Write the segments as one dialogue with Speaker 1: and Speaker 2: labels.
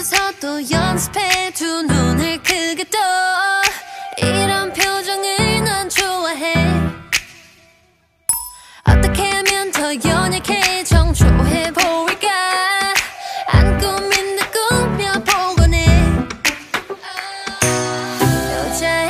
Speaker 1: 앞에서 또 연습해 두 눈을 크게 떠 이런 표정을 난 좋아해 어떻게 하면 더 연약해 정조해 보일까 안 꾸민 내 꾸며 보곤 해 어, 여자의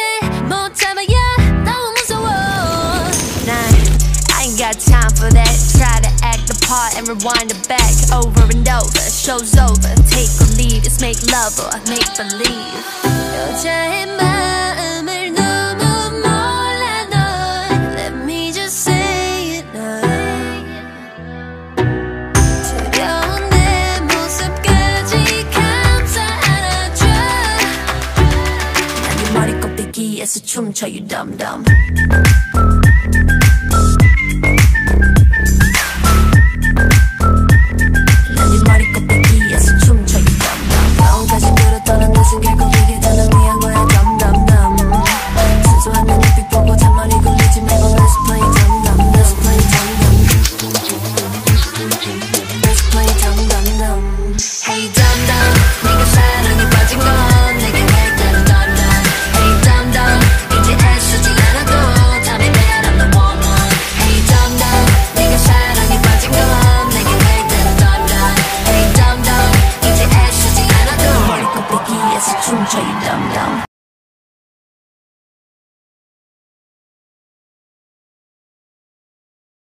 Speaker 1: got time for that Try to act the part and rewind it back Over and over, show's over Take or leave, it's make love or make believe 여자의 마음을 너무 몰라 넌 Let me just say it now 두려운 내 모습까지 감싸 안아줘 난네 머리 꼭대기에서 춤춰 you dumb dumb